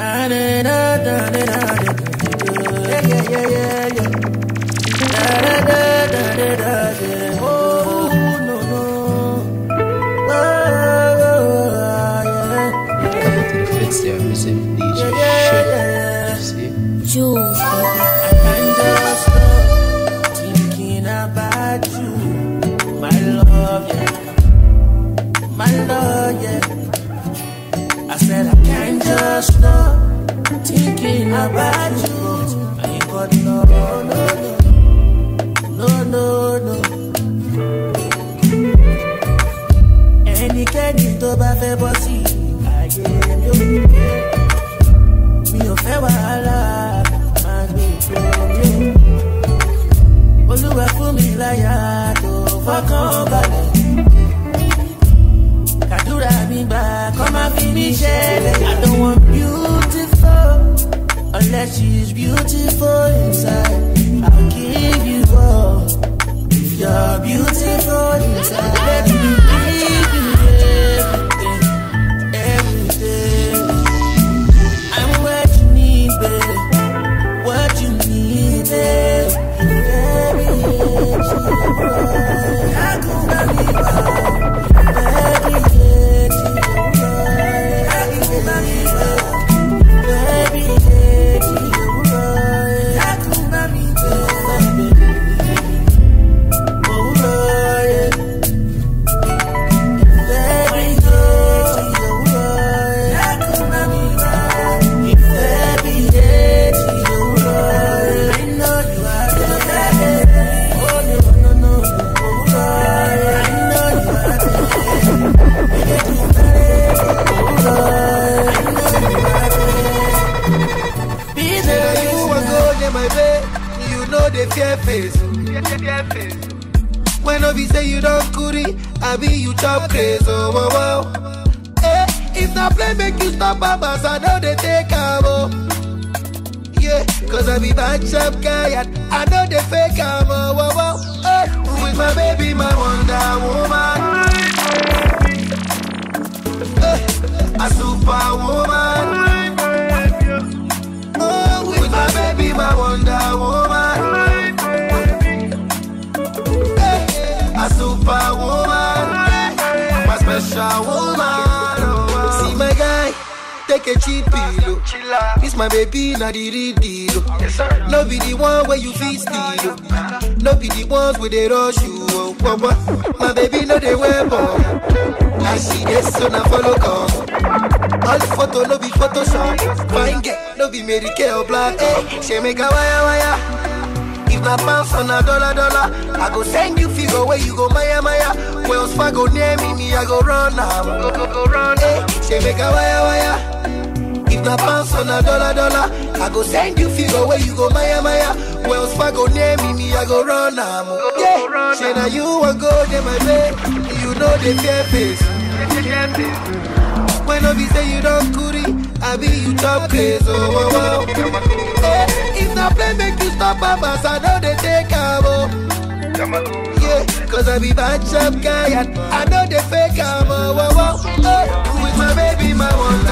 Yeah, yeah, yeah, about you. I got no, no, no, no, no, no. Ẹnikẹ́ni tó bá fẹ́ bọ́ sí ayé mi ò mi ò fẹ́ wàhálà máa gbé ìfẹ́ mi ò. Olúwa fún mi láyà tó fọkàn balẹ̀. Unless she's beautiful inside. I'll give you all if you're beautiful inside. A cheap pillow. This my baby, not the real deal. No be the one where you feel steal. No be the ones where they rush you. Oh, oh. My baby, no they wear bomb. I see this, so now follow come. All photo no be Photoshop. Fine girl, no be Mary Kay or black. Hey, she make a wire wire. If not pounds on a dollar dollar, I go send you figure where you go Maya Maya. Wells Fargo near me, me I go run now. Go go go run. Hey, she make a wire wire. If pounds on a dollar dollar, I go send you figure where you go Maya Maya. Wells Fargo near me, me I go run now. Yeah, she now you want go there my babe. You know the fear face. When I be say you don't goody, I be you chop crazy. Oh, oh, oh. Eh, if not play, make you stop, babas. I know they take am, oh. Yeah, cause I be bad chap guy and I know they fake am, oh, oh, oh. Eh, with my baby, my Wonder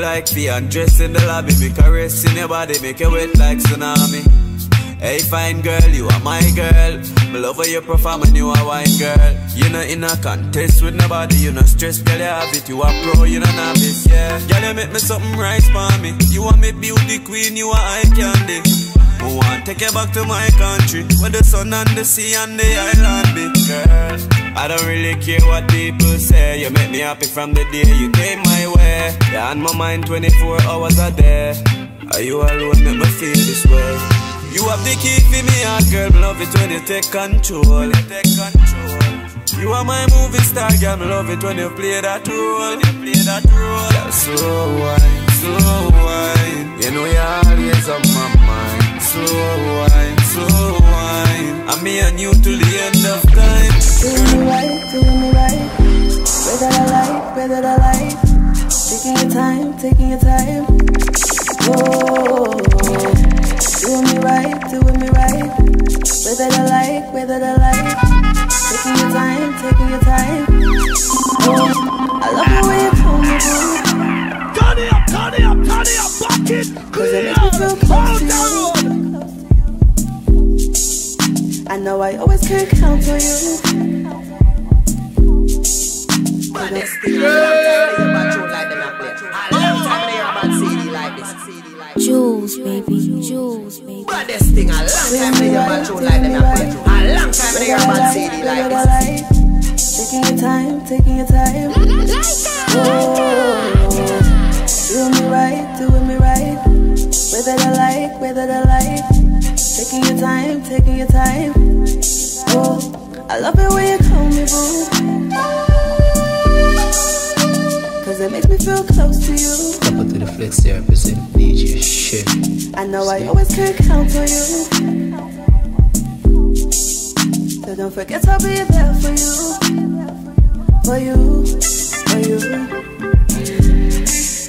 Like the undress in the lobby, me caressing your body, make you wet like tsunami. Hey, fine girl, you are my girl. Me love how you perform and you are wine girl. You know in a contest with nobody, you know stress, girl, you have it. You are pro, you know novice, yeah. Girl, you make me something right for me. You want me beauty queen, you are eye candy. I want take you back to my country? Where the sun and the sea and the island be? Girl, I don't really care what people say. You make me happy from the day you came my way. You're on my mind 24 hours a day. Are you alone? Make me feel this way. You have the key for me heart girl. Me love it when you take control. You are my movie star girl. Me love it when you play that role. You play that role Girl, slow wine, slow wine You know you're always on my mind Slow wine, slow wine I'm me and you till the end of time Doing me right, doing me right. Way that I like, way that I like. Taking your time, taking your time. Oh, doing me right, doing me right. Way that I like, way that I like. Taking your time, taking your time. Oh, I love the way you call me boo. Turn it up, turn it up, turn it up, back it. Cause it makes me feel close to you. I know I always can count on you. Juls, baby, Juls, baby. Baddest thing, a long time they hear about tune like them a play. A long time they hear about CD like this. Taking your time, taking your time. Oh, doing me right, doing me right. Way that I like, way that I like. Taking your time, taking your time. Oh, I love it when you call me boo. Cause it makes me feel close to you. Step up to the flex there, represent DJ shit. I know I always can count on you. So don't forget I'll be there for you. For you, for you.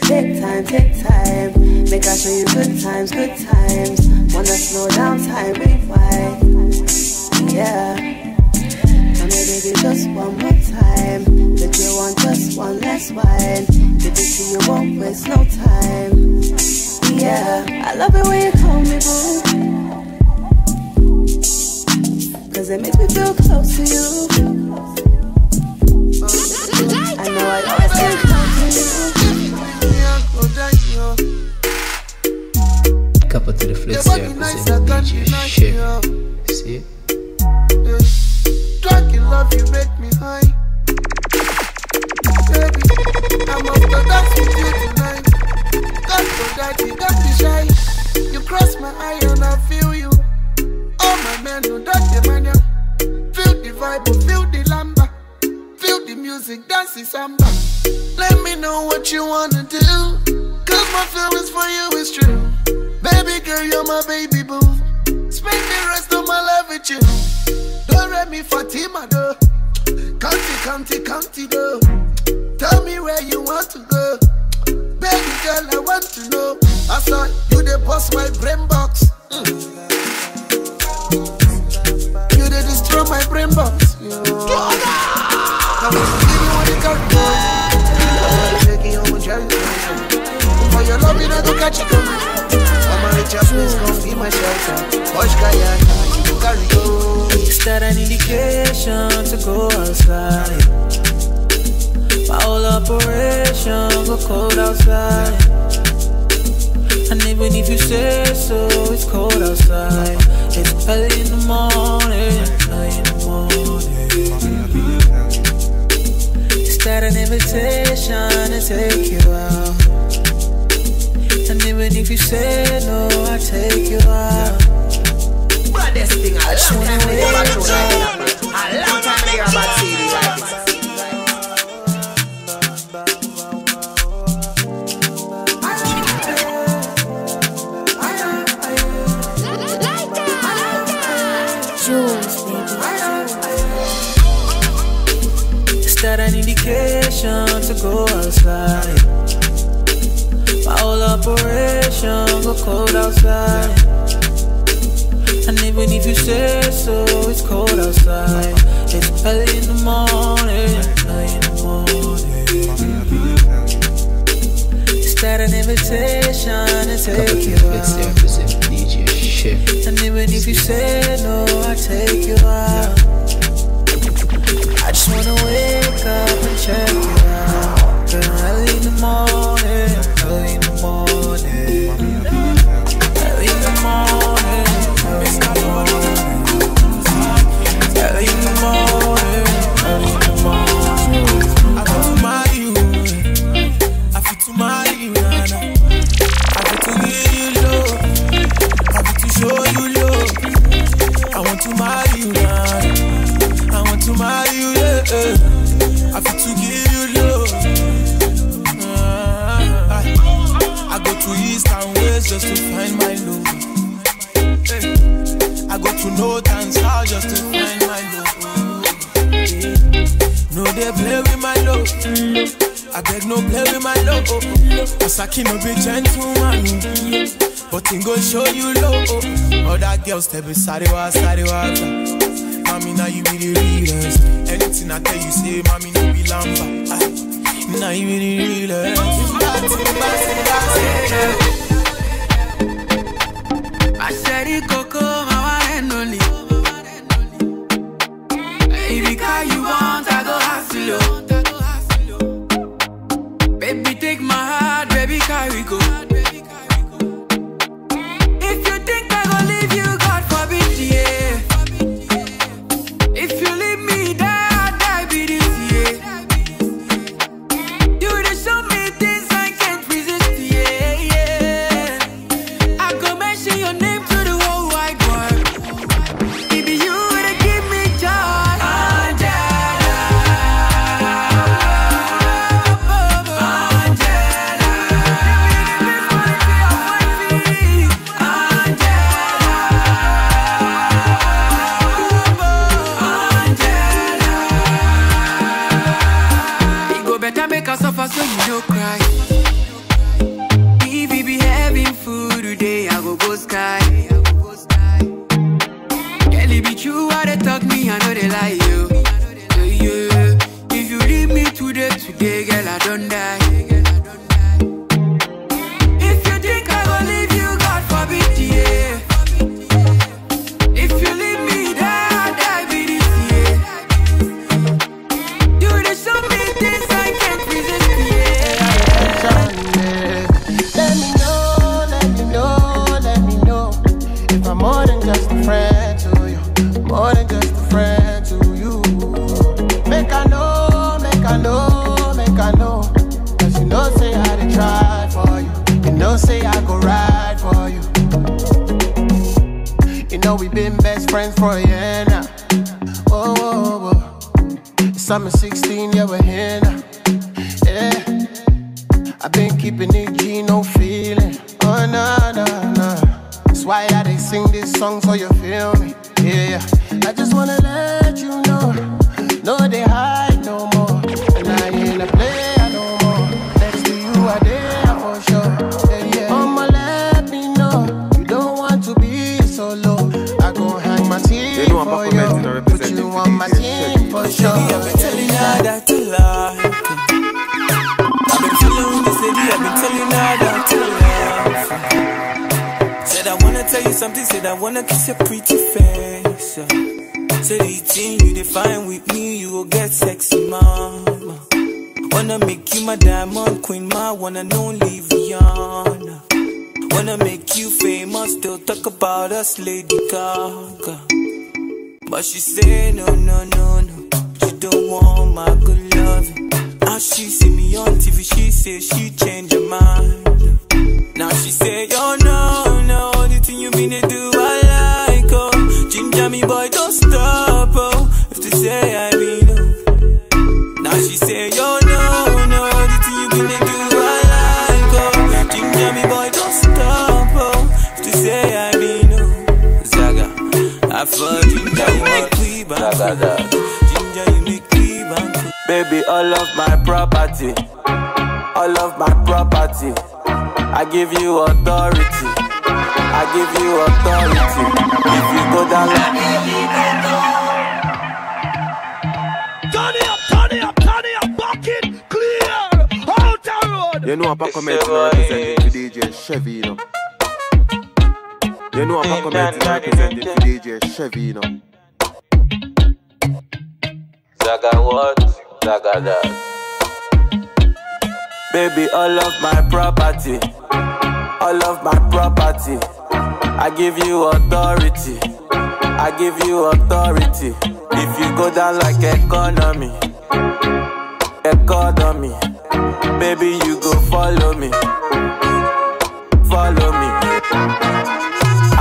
Take time, take time. Make I show you good times, good times. Wanna slow down time, rewind. Yeah. Tell me, baby, just one more time. That you want just one last wine. Baby, see you won't waste no time. Yeah, I love it when you call me boo. Cause it makes me feel close to you. I know I always can count on you. Couple to the flex there, represent DJ shit. See? Drunk in love, you make me high. Baby, I'm off the dance with you tonight. God for you got me shy. You cross my eye and I feel you. All my men that the man ya. Feel the vibe, feel the lamba. Feel the music, dance the samba. Let me know what you wanna do. Cause my feelings for you is true. Baby girl, you're my baby boo. Spend the rest of my life with you. Don't let me Fatima though. County, county, county though. Tell me where you want to go. Baby girl, I want to know. I saw you the boss my brain box. Mm. You they destroy my brain box. You Come on, give me what you got, and try it. For your love, you know to catch it place, come be my shelter. Hush, kaya, you carry go. Is that an indication to go outside? My whole operation go cold outside. And even if you say so, it's cold outside. It's early in the morning, early in the morning. Is that an invitation to take you out? And if you say no, I take you out. Baddest thing I just wanna wait A long time they about TV Is that an indication to go outside? all operation but cold outside. And even if you say so, it's cold outside. It's early in the morning, early in the morning. Is that an invitation to take you out? And even if you say no, I take you out. I just wanna wake up and check you out. Girl, early in the morning. Kawasaki no be gentleman. But him go show you love Other girls tell me sorry wa, sorry wa Mommy now you be the realest. Anything I tell you say mommy no be lamba. Now you be the realest. Baby, all of my property, all of my property. I give you authority. I give you authority. If you go down Turn it up, turn it up, turn it up, back it, clear, out the road. You know I'm coming representing for DJ Shevy, you know. You know I'm coming representing for DJ Shevy, you know. Zaga what? Baby, all of my property, all of my property. I give you authority, I give you authority. If you go down like economy, economy, baby, you go follow me, follow me.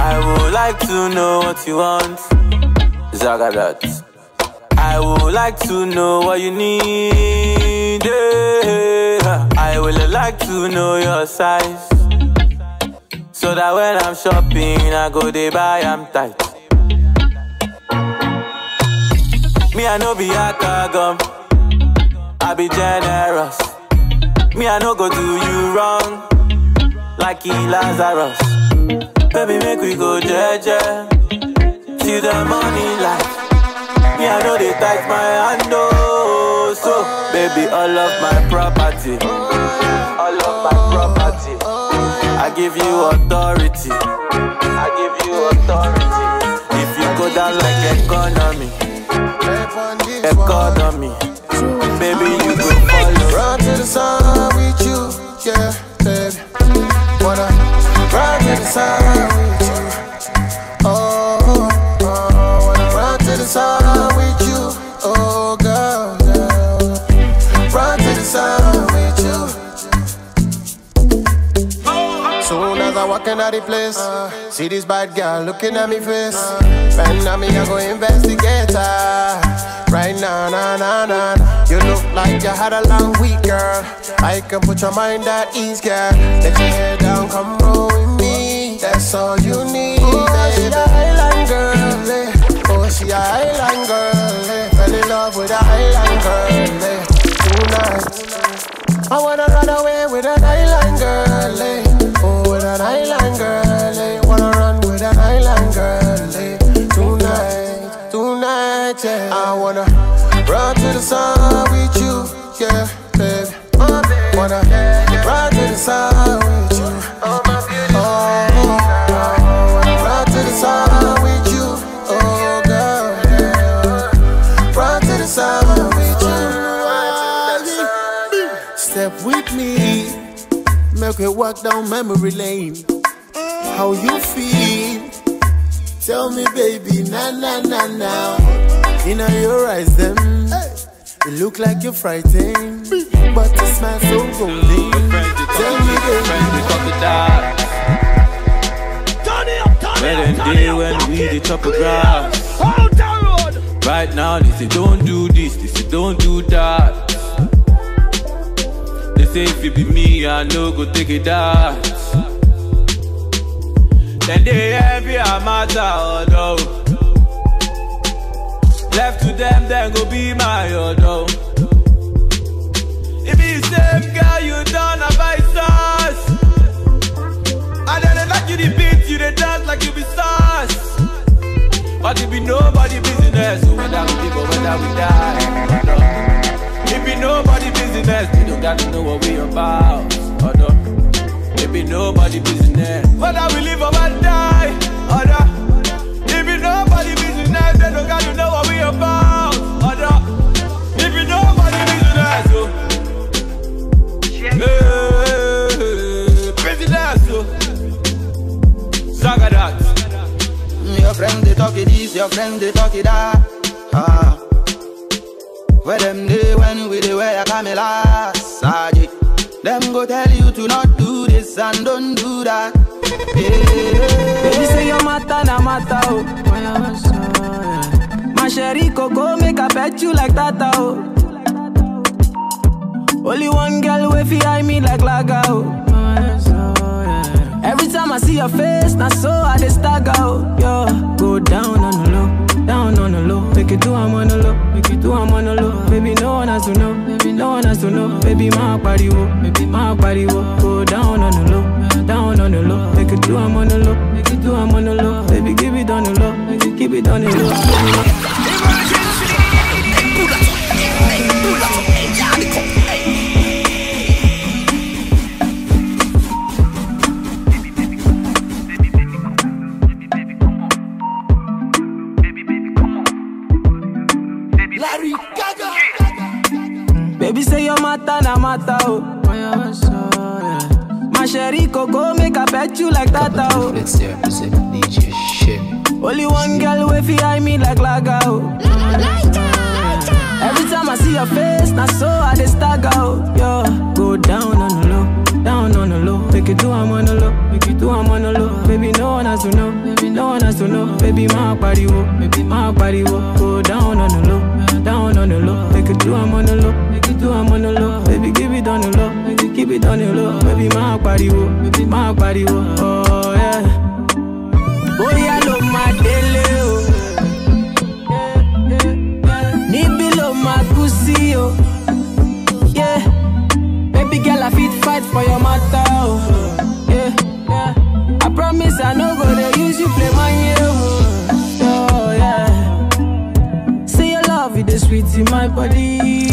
I would like to know what you want, Zagadat. I would like to know what you need. yeah. I would like to know your size. So that when I'm shopping, I go they buy, I'm tight. Me, I know be a gum. I be generous. Me, I no go do you wrong. Like he Lazarus. Baby, make we go jeje. Till the morning light. Me, I know they tight my hand, oh. So, baby, all of my property, all of my property, I give you authority, I give you authority. If you go down like economy, economy, the place, see this bad girl looking at me face. Bend on me, I go investigate her. Right now, nah, nah, nah, nah. You look like you had a long week, girl. I can put your mind at ease, girl. Let your hair down, come roll with me. That's all you need. Oh, she a island girl, eh. Oh, she a island girl, eh. Fell in love with a island girl, eh. Tonight, I wanna run away with an island girl, eh. Oh, with an island girl, eh. Wanna run with an island girl, eh. Tonight, tonight, yeah. I wanna run to the sun with you, yeah, baby. Wanna run to the sun with you. Make we walk down memory lane. How you feel? Tell me, baby, na na na na. In your eyes, them, it look like you're frightened, but you smile so golden. Tell me, baby, When them day when we the top of grass. Right now they say don't do this, they say don't do that. Say if it be me, I no go take it that. Then they envy a matter, although. Left to them, then go be my although. If it's same girl, you done a vice us. Then they like you the beat, you the dance like you be sauce. But it be nobody business, so whether we live or whether we die. It be nobody business, they don't gotta know what we about. Oh no. It be nobody business, whether we live or die. Oh no. It be nobody business, they don't gotta know what we about. Oh no. It be nobody business, so. Hey, business, so. Saga that. Your friend they talk it this, your friend they talk it that. Ah. Where them day when we they wear a camera, Saji. Them go tell you to not do this and don't do that. Yeah. Baby say your matter na matter oh. My sherry coco make I pet you like that oh. Only one girl way fi eye me like laga oh. Every time I see your face, na so I dey stagger oh. Yo, go down on the low. Down on the low. Make it do I'm on the low, make it do I'm on the low. Baby, no one has to know, baby, no one has to know. Baby, my body wo, baby, my body wo. Go down on the low, down on the low. Make it do I'm on the low, make it do I'm on the low. Baby, give it on the low, make it keep it on the low. Larry na matter oh. My sherry coco make I bet you like that oh. Let's say represent DJ shit. Only one girl way fi eye me like laga oh. Every time I see your face, na so I dey stagger oh. Yo, go down on the low, down on the low. Make it do I'm on the low, make it do I'm on the low. Baby no one has to know, baby no one has to know. Baby my body wo, baby my body wo. Go down on the low, down on the low. Make it do I'm on the low, do I'm. Baby give it on the low, keep it on the low. Baby my body wo, baby my body wo. Oh yeah. Bóyá ló máa délé o. Níbí ló máa kú sí o. Yeah. Baby girl, I fit fight for your matter o. Yeah. yeah. I promise I no go dey use you play my game Oh yeah. Say your love, it is sweet in my body.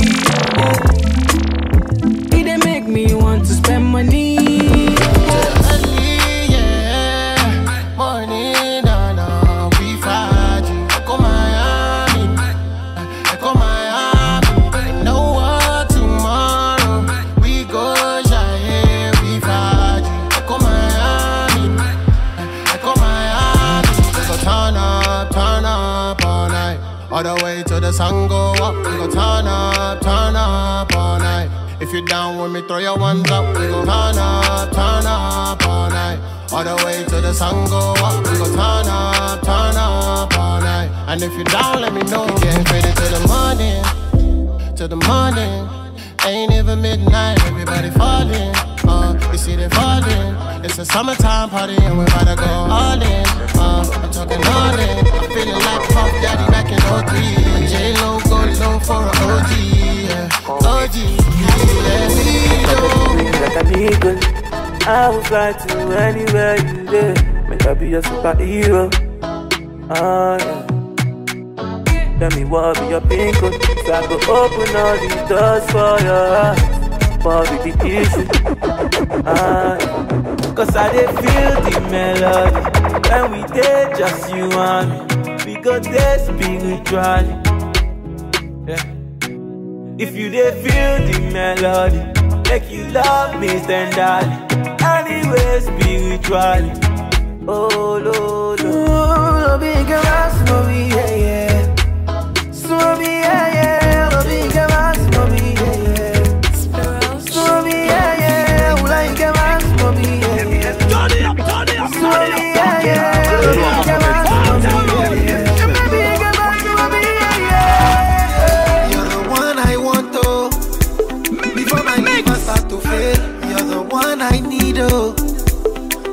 Turn up, all night, all the way to the sun go up. We go turn up, down with me, throw your ones up. We go turn up, turn up all night. All the way to the sun go up. We go turn up, turn up all night. And if you down, let me know. Getting ready to the morning, to the morning. Ain't even midnight, everybody falling. You see they falling. It's a summertime party and we're about to go all in. Uh, I'm talking all in. I'm feeling like Puff Daddy back in 03. J Lo go low for an OG. Yeah. OG. Yeah, like an eagle. I will fly to anywhere you live. Make I be your superhero. Ah, yeah. Tell me what be your pin code. So I go open all these doors for heart. What be the issue? Yeah. Cause I dey feel the melody. When we dey just you and me. We go dey spiritually. Yeah. If you dey feel the melody, make you love me tenderly. Anyway, spiritually. Oh, lo, lo. Oh. Lo big ass, mommy, yeah, yeah. Swami, yeah, yeah. Lo big ass, Oh.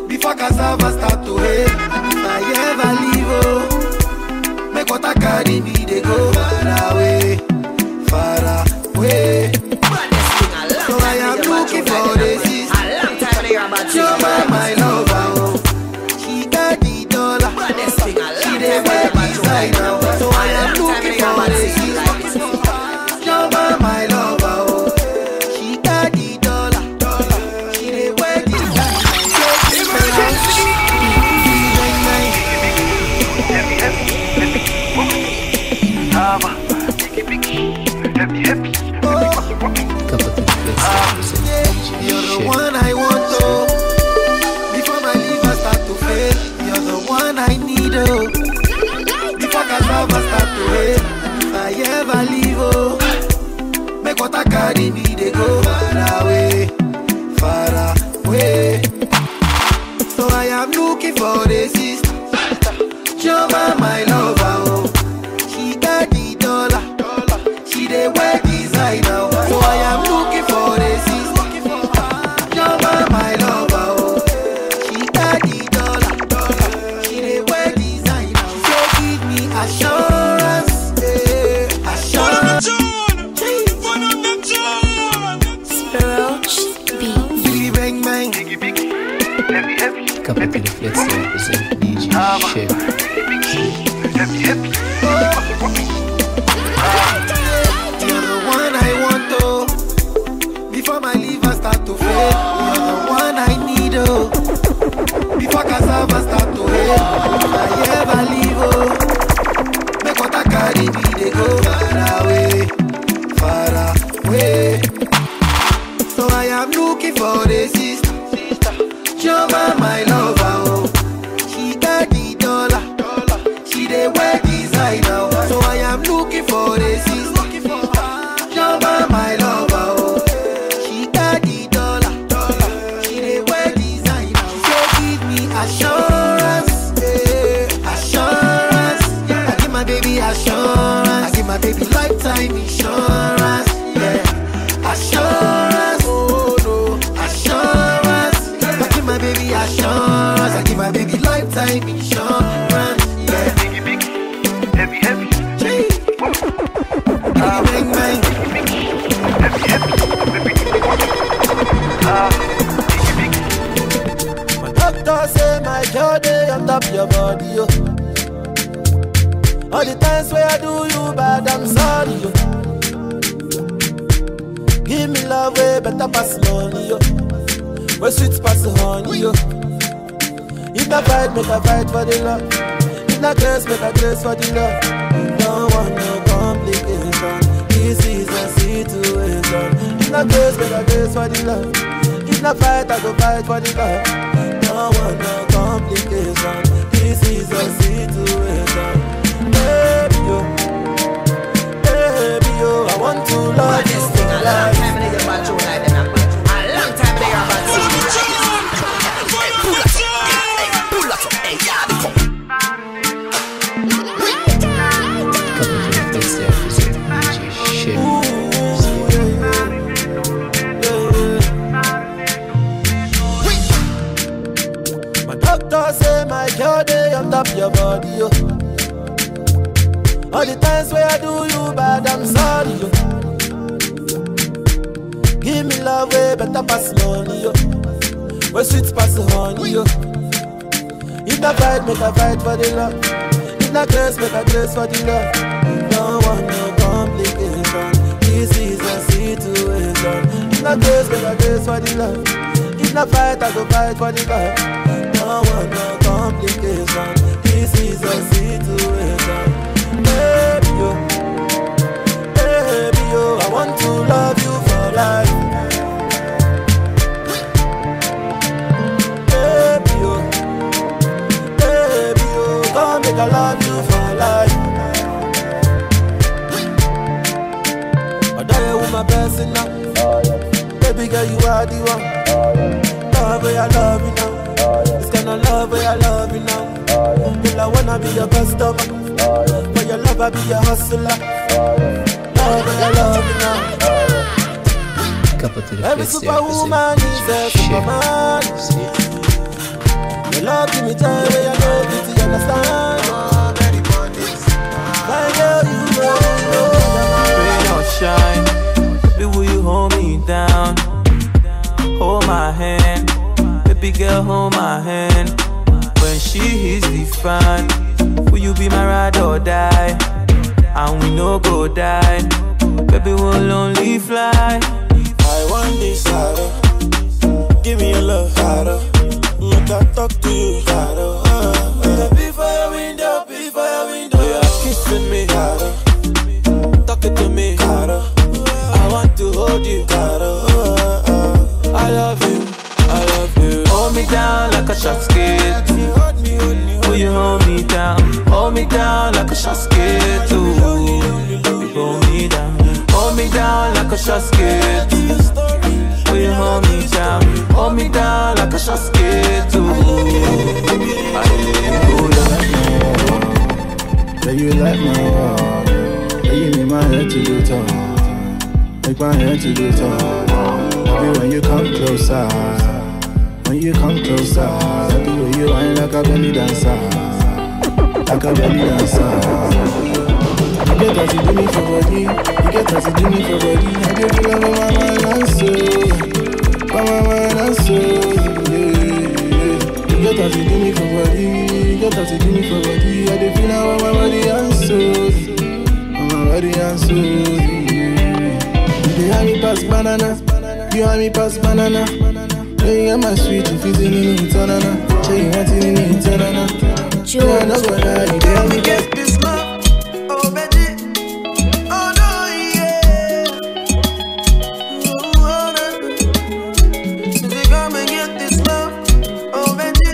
Before cassava start to hail, if oh. I ever leave oh, make water carry me they go far away, far away. Make I fight for the love. If I grace, make I grace for the love. Don't want no complication. This is a situation. If I grace, make I grace for the love. If I fight, I go fight for the love. Don't want no complication. This is a situation. Baby, yo. Baby, yo. I want to love you for life. All the times where I do you bad, I'm sorry, yo. Give me love way better pass money, yo. Where sweet pass the honey, yo. If I fight, make I fight for the love. If I grace, make I grace for the love. Don't want no complication. This is a situation. If I grace, make I grace for the love. If I fight, I go fight for the love. Don't want no complication. This is a situation. Baby girl, you are the one. Love where I love you now. This kind of love where I love you now. Girl, I wanna be your customer. For your love, I be your hustler. Love where I love you now. Couple to the Every superwoman is a superman. Your love give me joy where I know it, you understand. My girl, you know, you know, Rain or shine, baby, will you hold me down? Hold my hand, baby girl, hold my hand. When she hits the fan, will you be my ride or die? And we no go die, baby, we'll only fly. I want this harder. Give me your love harder. Make I talk to you harder. Skate. Will you hold me down? Hold me down like a skate. Ooh. Baby, hold me down. Hold me down like a shot skate. Will you hold me down? Hold me down like a shot skate. Oh. Ooh. Yeah, oh. you like my walk. Yeah, you make my head to the top. Make my head to top. Love you when you come closer. When you come closer. Love the way you whine like a belly dancer. Like a belly dancer. You get what you do me for body. You get what you do me for body. I give you love my mind and soul. My mind and soul. You Get out to do me for body, get out to do me for body. I feel now on my body and soul, my body and soul. You dey me pass banana, you have me pass banana. When you get my sweet, you feel in me tanana. Say you want it in me tanana. Yeah, I know what I you dey have me Get this love, oh baby. Oh no, yeah. Ooh, oh, no. Since you come and get this love, oh baby.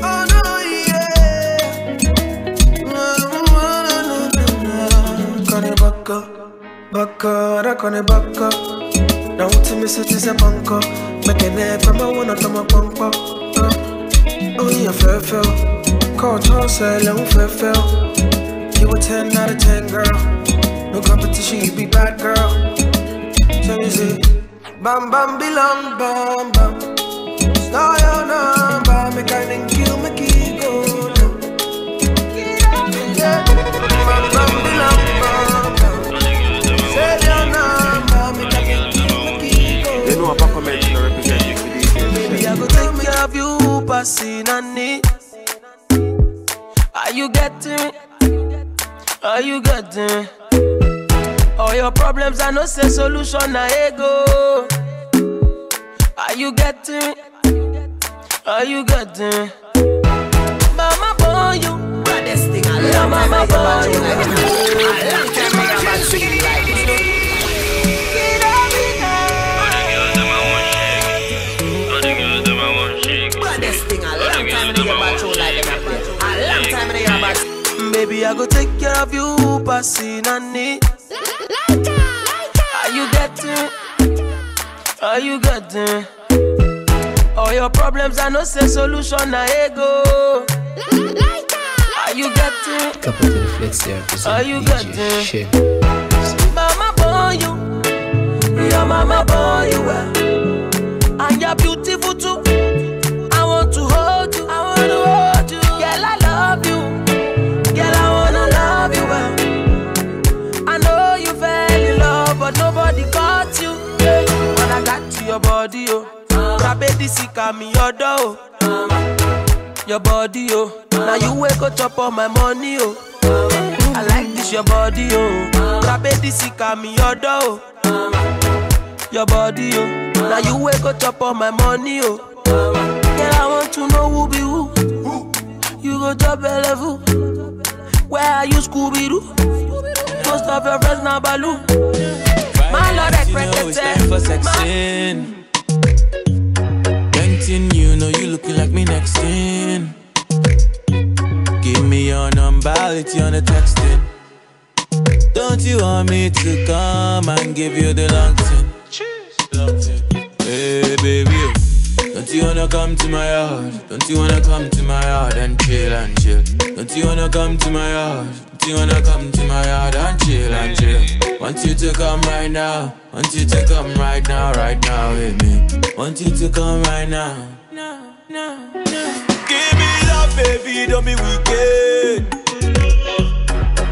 Oh no, yeah. Ooh, oh, no, no, no, no. Kone baka, baka, da kone baka. Na uti mi siti se banko. Mekene Say, me fair, fair. You a 10 out of 10, girl. No competition, you be bad, girl. So you say, Bam, bam, bilam, bam, bam. Star your number, make I link you, make it go. Bam, bam, bilam, bam, bam. Say your number, make I link you, make it go They know a Paco Mention represent you for these Baby, I go take care of you, passing on it. Are you getting me? Are you getting me? All your problems, I know say solution, I ego. Are you getting me? Are you getting me? Mama boy, you Baddest thing I love. mama boy, you A long time I about city like Baby, I go take care of you, passing on it. Are you getting? Are you getting? All your problems, I know say solution, I ego. Are you getting? Couple to the flex there. Are you getting? Mama boy, you, your mama boy, you. And you're beautiful too. This me your door. oh. Your body, oh, now you wake up chop all my money, oh. I like this your body, oh. Grab it, this me your door. oh. Your body, oh, now you wake up chop all my money, oh. Girl, I want to know who be who. You go top a level. Where are you, Scooby Doo? Most of your friends now Baloo. My lord, I You know it's time for sexing. Looking like me next in. Give me your number, it's on the texting. Don't you want me to come and give you the long thing? Hey, baby, don't you wanna come to my yard? Don't you wanna come to my yard and chill and chill? Don't you wanna come to my yard? Don't you wanna come to my yard and chill and chill? Want you to come right now. Want you to come right now, right now with me. Want you to come right now. Give me love, baby, don't be wicked.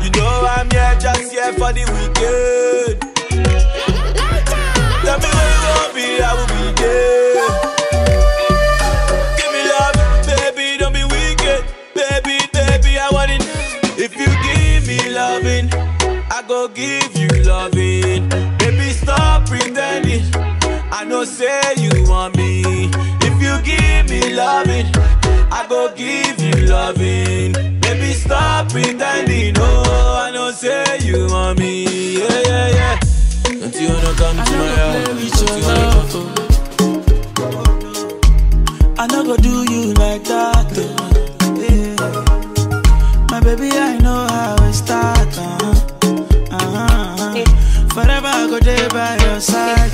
You know I'm here just here for the weekend. Tell me where you want me, I will be there. Give me love, baby, don't be wicked. Baby, baby, I want it. If you give me loving, I go give you loving. Baby, stop pretending. I know say you want me. If you give me loving, I go give you loving. Baby, stop pretending. Oh, I know say you want me. Yeah, yeah, yeah. Don't you wanna come to my house? Don't you wanna come? I no go do you like that. oh. Yeah. My baby, I know how it start. Uh-huh. Uh-huh. Forever I go there by your side.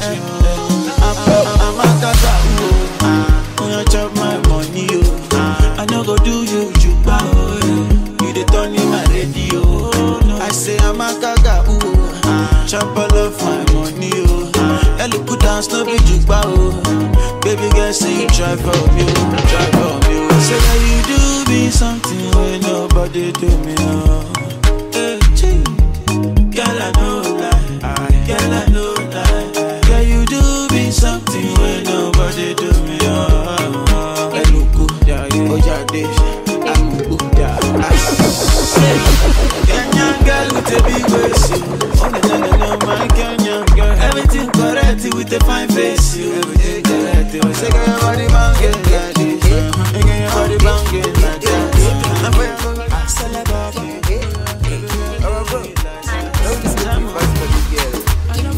Oh. chop all of my money, oh. Yeah, look who dance, no be jukba, oh. Baby girl, say you try for me, oh. Try for me, oh. Say that you do me something when nobody do me, oh. Eh, hey. Girl, I know lie. Girl, I know lie. Girl, you do me something when nobody do me, oh. Hey, look good, yeah, yeah. Oh, yeah, this. I'm good, yeah. Kenyan girl with a big waist, correct with a fine face you. You say girl your body banging like this. Girl your body banging like that. I'm very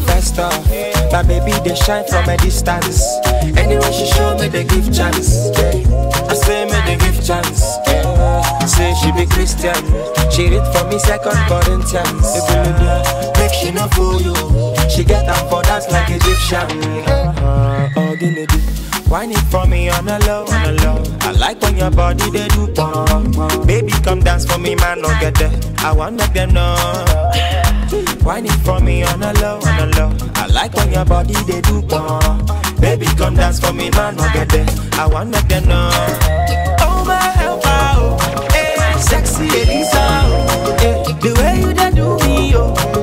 First off, my baby they shine from a distance. Anyway, she show me they give chance. I say me they give chance. Say she be Christian. She read for me second Corinthians. Make she no fool you. She get up for dance like Egyptian. Uh, oh, the Wine it for me on a low, on a low. I like when your body they do pong. Baby, come dance for me, man, no get there. I want make them know. Wine it for me on a low, on a low. I like when your body they do pong. Baby, come dance for me, man, no get there. I want make them know. Oh my help out, eh, sexy Elisa, oh, eh, the way you do me, oh,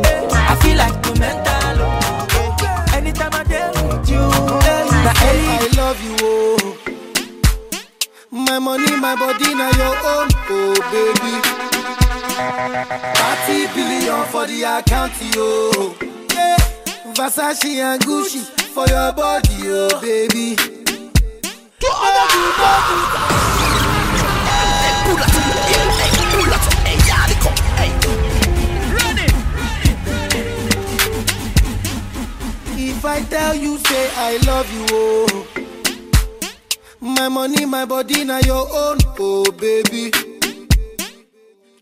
My money, my body, now your own, oh baby. 30 billion for the account, yo. Yeah. Versace and Gucci for your body, oh baby. Ah. If I tell you, say I love you, oh. My money, my body, now your own, oh baby.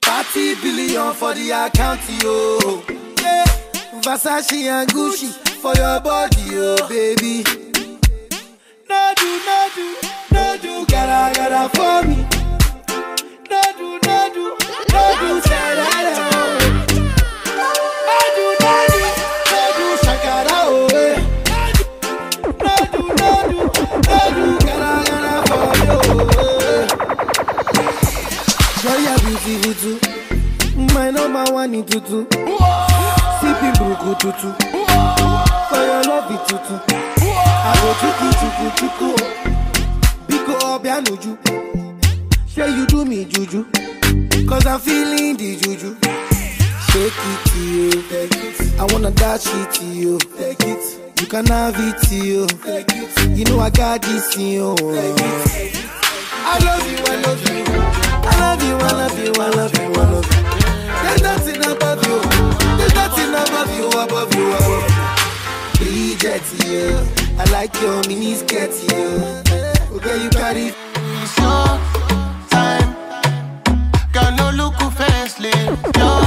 30 billion for the account, yo. Yeah. Versace and Gucci for your body, oh baby. No do, no do, no do, gotta, gotta for me. No do, no do, no do, say in tutu. Sipping buku tutu. For your love it tutu. I go chuku chuku chuku. Biko obianuju. Say you do me juju. Cause I'm feeling the juju. Shake it to you. I wanna dash it to you. Take it. You can have it to you. Take it. You know I got this in you. I love you, I love you. I love you, I love you, I love you, I love you. There's nothing above you. There's nothing above you, above you, above you. Bridget, yeah. I like your mini skirt, yeah. Okay, you carry. It's your time. Got no look who live your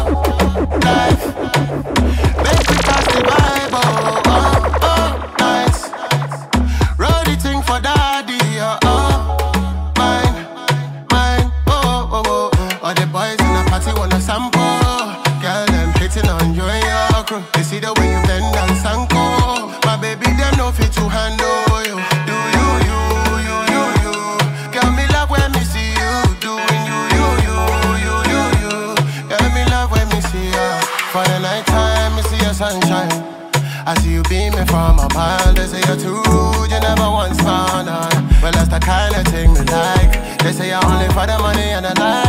life. Make me pass the Bible. And I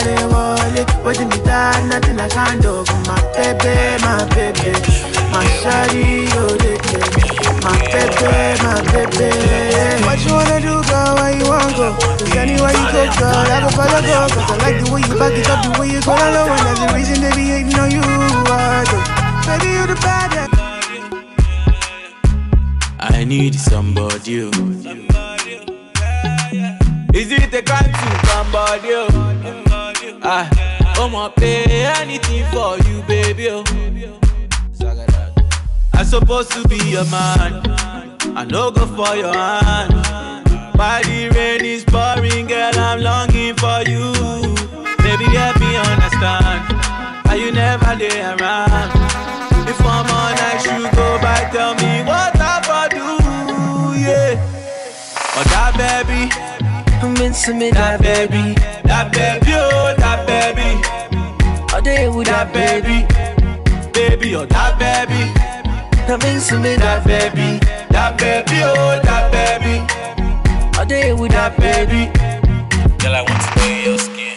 my shawty, wallet. Waiting me that, nothing I can't do for my baby, my baby. My shawty, oh, they. My baby, my baby. What you wanna do, girl? Where you wanna go? Cause anywhere you go, girl, I go follow go. Cause I like the way you back it up, the way you go down low. And that's the reason they be hating on you. I do. Baby, you the baddest. I need somebody. oh. Is it a crime to somebody? oh? Ah, I'ma pay anything for you, baby. oh. I supposed to be your man. I no go for your hand. While the rain is pouring, girl, I'm longing for you. Baby, help me understand. Why you never lay around? If I'm on night, you go by, tell me what I do, yeah. Oh, that baby, I'm into me, that baby, that baby, oh, baby. All day with that baby, baby, oh, that baby. I'm into me, that baby, that baby, oh, that baby. All day with that baby. Girl, I want to be your skin.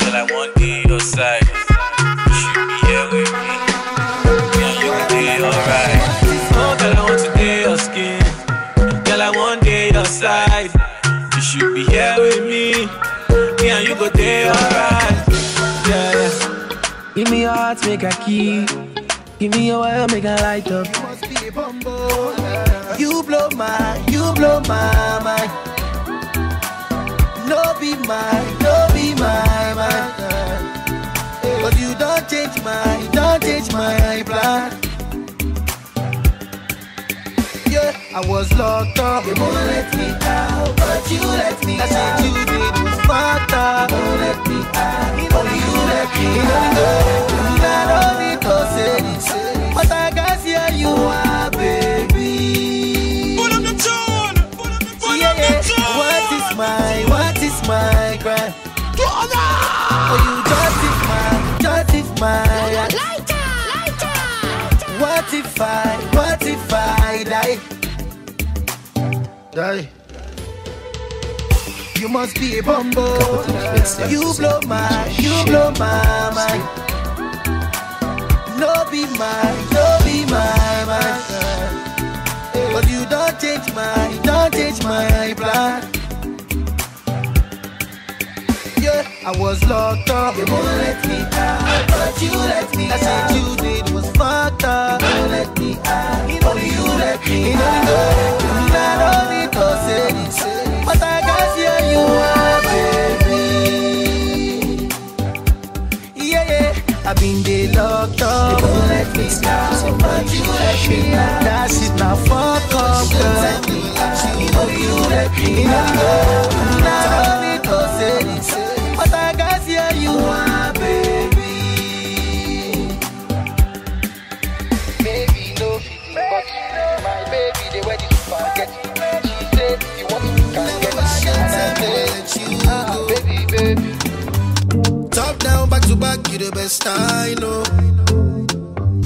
Girl, I want to be your side. Give me your heart, make a key. Give me your oil, make a light up. You blow my, you blow my mind. No be mine, no be my mind. But you don't change my, don't change my plan. Yeah, I was locked up. You won't let me out, but you let me That's out. That's what you did was fucked up. You won't let me out, only you let me out. I don't need to say this, but I can see how you are, baby. Pull up the tune, pull up yeah, yeah. What is my, what is my Die. You must be a bumbo. You blow my, you blow my mind. No be mine, no be my mind. But you don't change my, don't change my plan. I was locked up. You won't let me out, but you let me That's out. what you did was fucked up. You won't let me out, only you let me you out. Know, I don't need to say this, but I see how you are, baby. Yeah, yeah, I've been there locked up. You won't let me out, but you let me out. That shit now fuck up, girl. Only you let me out. I don't need to say this. But I can see how you are, baby. Baby, no fitting, but my baby, they ready to forget. She said, you want you can get it. And I let you go. Ah, ah, baby, baby. Top down, back to back, you the best I know.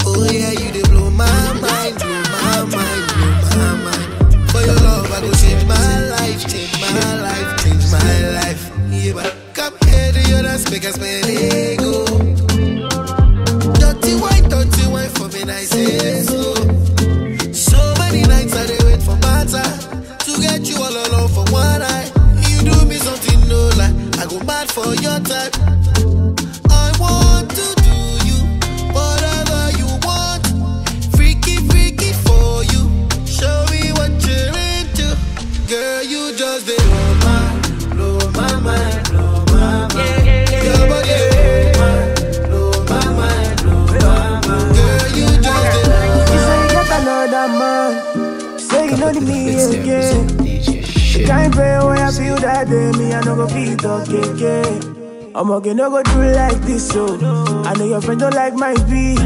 Oh yeah, you they make us spend okay, no go do like this, so I know your friend don't like my beat,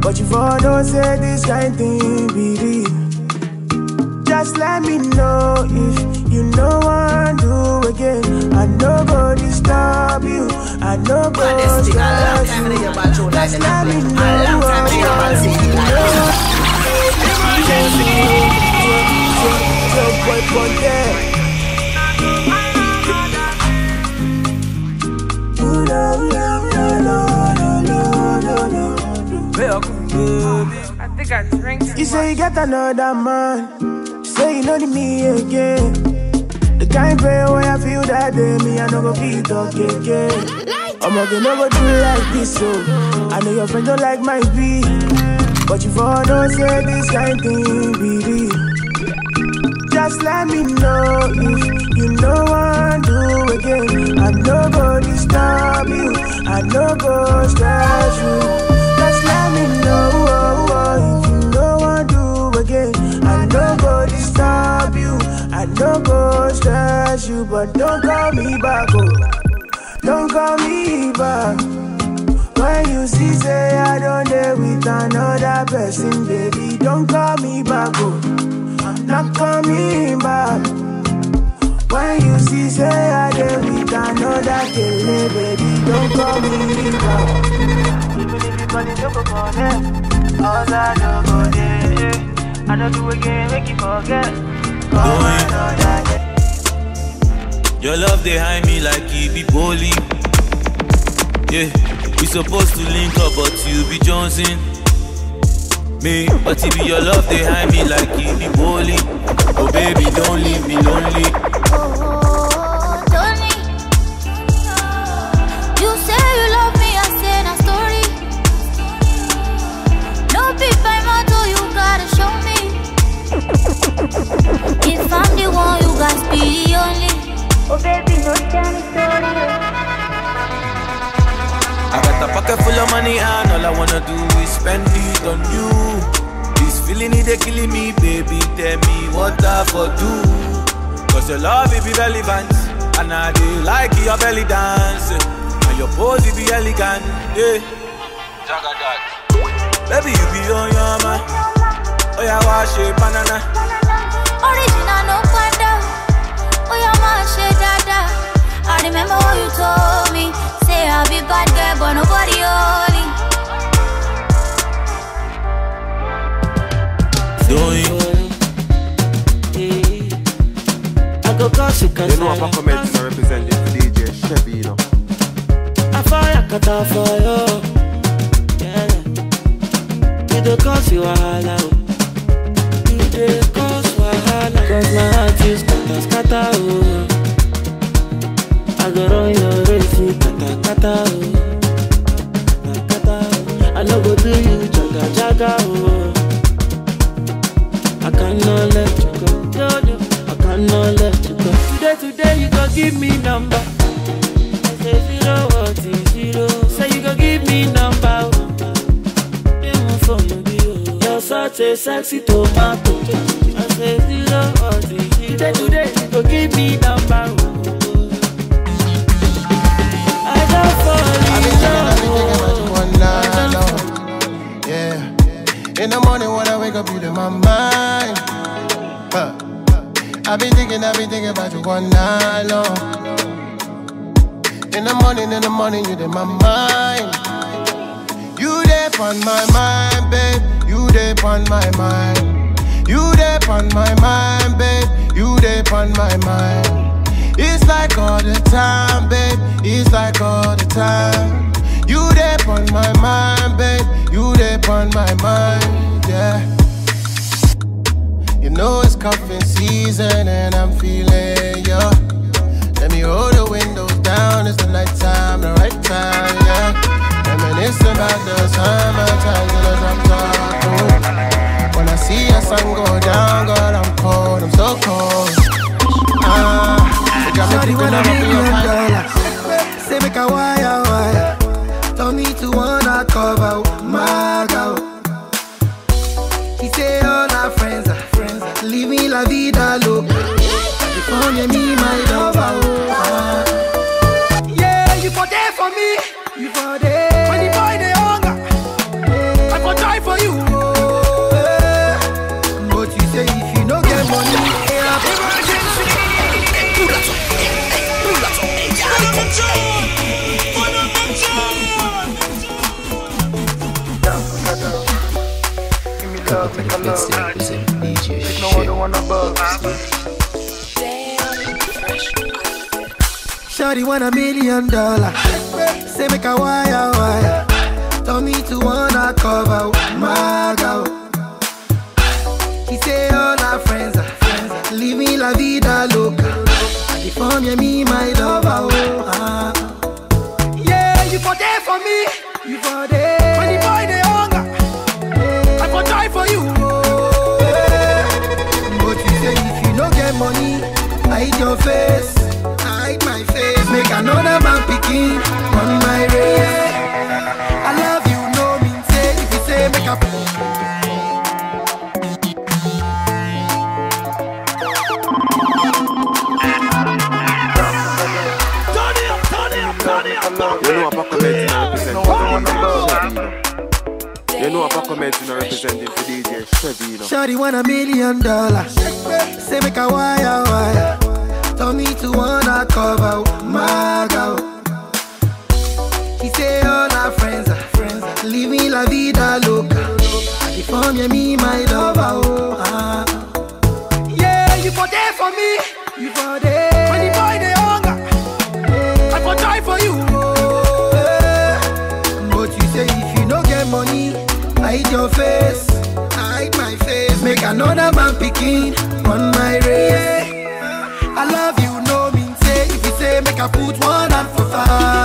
but you for don't say this kind thing be real. Just let me know if you know what do again. I no go disturb you, I no go Baddest thing, a long stress you. your bad show like Just let me know long time in your boy, boy, yeah. I think I drank You say you got another man. Say you know the me again. The kind of pain where I feel that day, me I no go feel talk again. I'm okay, no go do like this, so I know your friends don't like my beat, but you for don't say this kind thing be real. Just let me know if you know what do again. I no go disturb you, I no go stress you. Let me know oh, oh, if you know what do again. I no go disturb you, I no go stress you, but don't call me back, oh. Don't call me back. When you see say I don't dare with another person, baby, don't call me back, oh. Not coming back. When you see say I dare with another killer, baby, don't call me back. Even if it, go for. All I don't go there. I don't do again, make you forget. Call another day. Your love they hide me like it be bowling. Yeah, we supposed to link up, but you be Johnson. Me, but it be your love they hide me like it be bowling. Oh baby, don't leave me lonely. If I'm the one, you guys be the only. Oh baby, no tell story. I got a pocket full of money and all I wanna do is spend it on you. This feeling it they killing me, baby. Tell me what I for do. Cause your love it be relevant. And I do like your belly dance. And your pose it be elegant. Yeah. Baby, you be on your man. Oh yeah, wash it, banana. Shit dada. I remember what you told me. Say I'll be bad girl, but nobody only. Doing. I go cause you can You know if I come here to represent you for DJ Shevy, you know. I fire kata for you. Yeah. You dey cause you wahala. You dey cause wahala. Cause my heart is scatter scatter oh. I go run your race kata kata oh. Kata oh. I no go do you jaga jaga oh. I cannot let you go. No no. I cannot let you go. Today today you go give me number. I say zero what is zero. Say you go give me number. oh. Even for you, oh. You're such a sexy tomato. I say zero what is zero. Today, go give me oh. I don't fall in love. Night long. Yeah. In the morning when I wake up, you're in my mind. Huh. I've been thinking, I've been thinking about you one night long. In the morning, in the morning, you're in my mind. You there on my mind, babe. You there on my mind. You there on my mind, babe. You there on my mind. It's like all the time, babe. It's like all the time. You there on my mind, babe. You there on my mind, yeah. You know it's cuffing season and I'm feeling ya. Let me roll the windows down. It's the night time, the right time, yeah. Reminisce about the summertime till the drop top. When I see a sun go down, God, I'm cold. I'm so cold. Ah, it got me thinking wanna of make your me mind. Say make a wire wire. Don't need to wanna cover my girl. Shawty want a million dollars. Say make a wire wire. Tell me to wanna cover my girl. She say all her friends are friends. Living la vida loca. And the form yeah, me my lover. Oh, ah. Yeah, you for there for me. You for there. When the boy they hunger, I for try for you. Oh, yeah. But you say if you no get money, I hide your face, You know apa comment you representing for DJ Shevy, you know. Shawty want a million dollars. Say make a wire wire. Tell me to wanna cover my girl. She say all her friends are friends. Living la vida loca. And the form yeah, me my lover. Oh, ah. Yeah, you for there for me. You for there. When the boy they hunger, I for try for you. I put one hand for fire,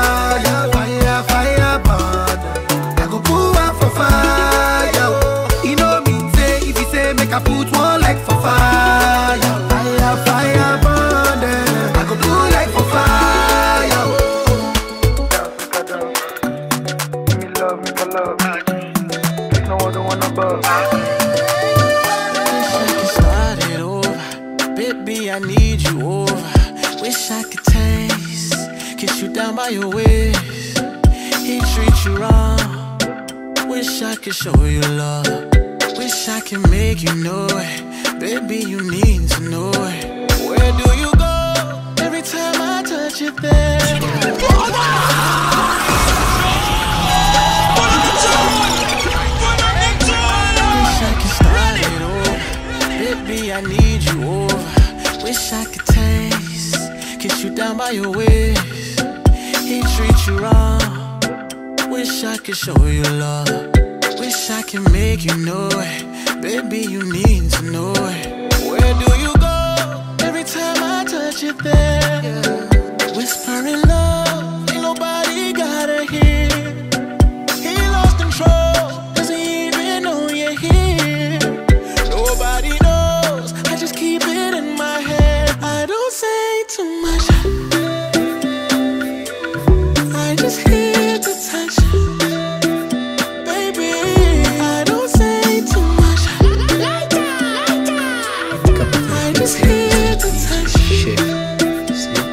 just hear the touch.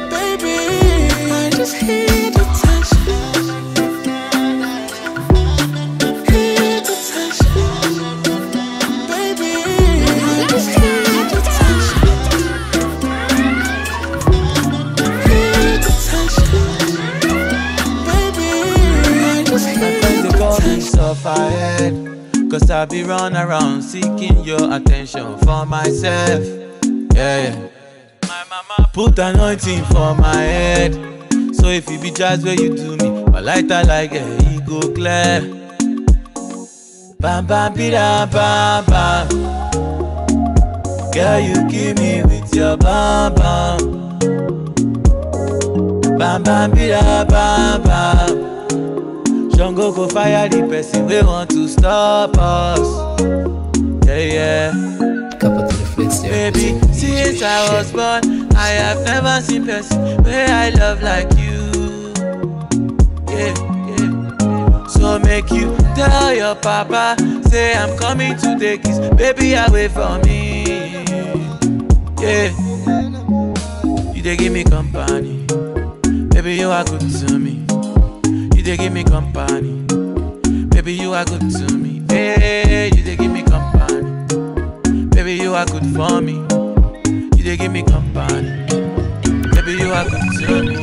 Baby, I just hear the touch. Hear the touch. Baby, I just hear the touch. Hear the touch. Baby, I just hear Sometimes they call me sufferhead Cause I be run around seeking your attention for myself Yeah, My mama put anointing for my head. So if you be jazz where you do me My lighter like a yeah, go clear. Bam bam bida bam bam. Girl you give me with your bam bam. Bam bam bida bam bam. Jungle go fire the person we want to stop us. Yeah, yeah. To the to Baby, since I was born, I have never seen person where I love like you. Yeah, yeah. So make you tell your papa, say I'm coming to take his baby away from me. Yeah. You they give me company, baby you are good to me. You they give me company. Baby, you are good to me. Hey, you they give. Baby, you are good for me. You they give me company. Baby, you are good to me.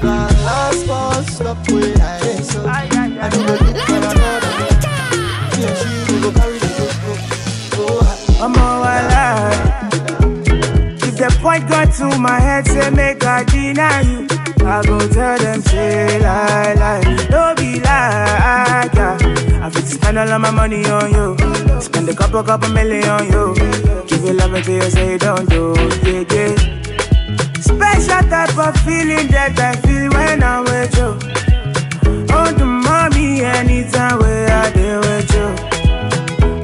Now last bus stop where I dey so I do not look for another and she we go carry the go I'm all alive. If the point got to my head, say make I deny you. I go tell them say lie lie, don't be like yeah. I fit spend all of my money on you, a couple couple million on you. Give you love until you say don't do, yeah yeah. Special type of feeling that I feel when I'm with you. Oh, the mommy anytime where I deal with you.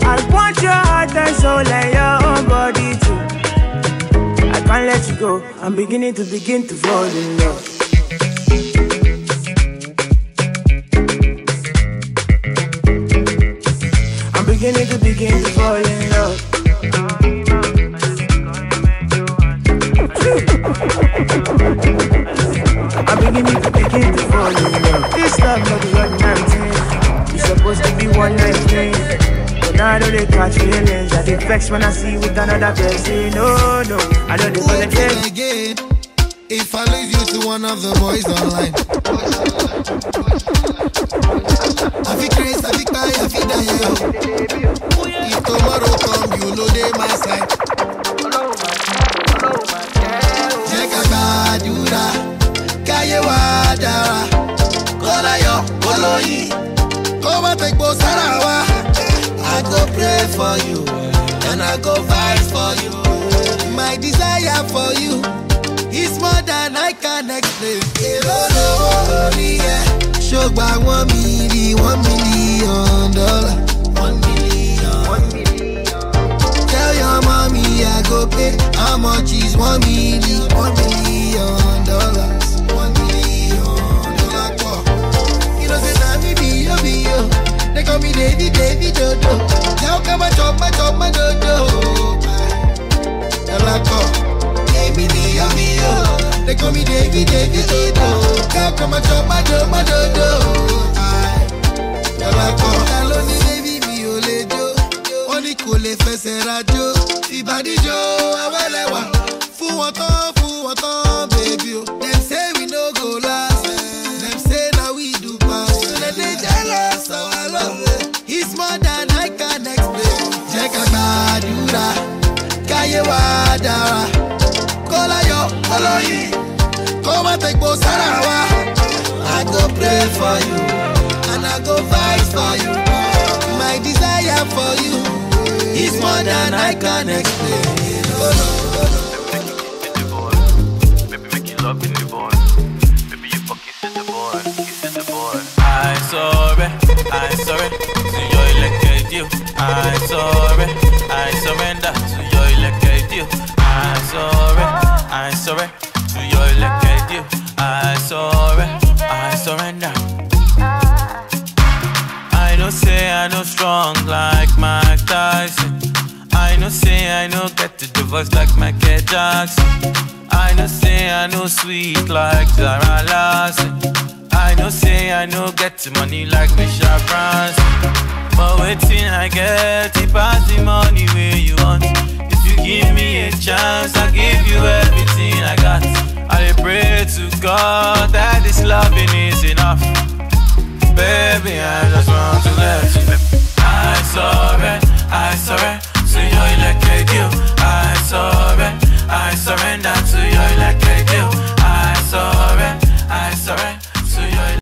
I want your heart and soul and your own body too. I can't let you go. I'm beginning to begin to fall in love. Beginning to begin to fall in love. I'm beginning to begin to fall in love. This love not the ordinary thing. It's supposed to be one night thing. But now I know they catch feelings. I get vexed when I see with another person. No, no, I don't do Wait it again. If I lose you to one of the boys online. I feel crazy, I feel cry, I feel die, yo. If tomorrow come, you know they my side. Jẹ́ ká gbàdúrà, káyé wa dára. Kọ́lá yọ olóyin, kó má tẹ̀gbọ́ sára wa. I go pray for you, and I go fight for you. My desire for you is more than I can explain. Èrò lówó orí ṣògbà one million, one million dollar. One million. One million. Tell your mommy I go pay. How much is one million? One million dollars. One million dollar pọ̀. You know say na me be yo be yo. They call me Davy Davy Dodo. Now come and chop my chop my dodo. My chop my dodo. Dollar pọ̀. Ta ló ní Davy mi ò lè jó? Wọ́n ní kò lè fẹsẹ̀ rajó. Ìbàdíjọ́ awẹ́lẹ́wà. Fún wọn tán, fún wọn tán, bèbí o. Dem say we no go last. Dem say na we do pass. Dem dey jealous our love. It's more than I can explain. Jẹ́ ká gbàdúrà, káyé wa dára. Kọ́lá yọ olóyin, kó má tẹ̀gbọ́ sára wa. Pray for you, and I go fight for you. My desire for you is more than I can explain. Oh, no, oh, no. I sorry, I sorry to your elected you. I sorry, I surrender to your elected you. I sorry, I sorry to your elected you. I sorry, surrender. I know say I know strong like Mike Tyson. I know say I know get to the voice like Michael Jackson. I know say I know sweet like Zara Larsson. I know say I know get the money like Michelle Branson. But waiting I get it pass the money where you want. Give me a chance, I give you everything I got. I pray to God that this loving is enough. Baby, I just want to let you. I surrender, I saw red, so you. I surrender, I surrender to your electric deal. I surrender, I surrender.